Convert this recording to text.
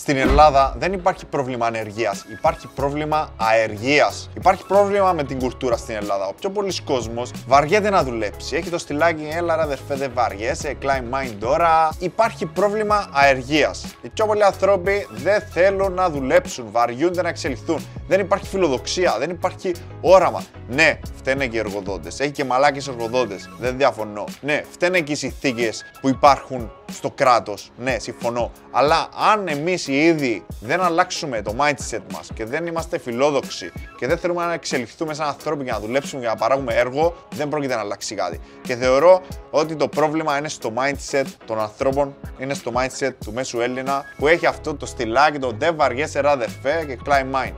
Στην Ελλάδα δεν υπάρχει πρόβλημα ανεργίας, υπάρχει πρόβλημα αεργίας. Υπάρχει πρόβλημα με την κουλτούρα στην Ελλάδα. Ο πιο πολλή κόσμος βαριέται να δουλέψει. Έχει το στυλάκι, έλα ρε αδερφέ, δεν βαριέσαι, climb mind τώρα. Υπάρχει πρόβλημα αεργίας. Οι πιο πολλοί άνθρωποι δεν θέλουν να δουλέψουν, βαριούνται να εξελιχθούν. Δεν υπάρχει φιλοδοξία, δεν υπάρχει όραμα. Ναι, φταίνε και οι εργοδότες. Έχει και μαλάκες εργοδότες. Δεν διαφωνώ. Ναι, φταίνε και οι συνθήκες που υπάρχουν στο κράτος. Ναι, συμφωνώ. Αλλά αν εμείς οι ίδιοι δεν αλλάξουμε το mindset μας και δεν είμαστε φιλόδοξοι και δεν θέλουμε να εξελιχθούμε σαν ανθρώποι για να δουλέψουμε και να παράγουμε έργο, δεν πρόκειται να αλλάξει κάτι. Και θεωρώ ότι το πρόβλημα είναι στο mindset των ανθρώπων, είναι στο mindset του μέσου Έλληνα που έχει αυτό το στυλάκι, το δεν βαριέσαι αδερφέ και climb mine.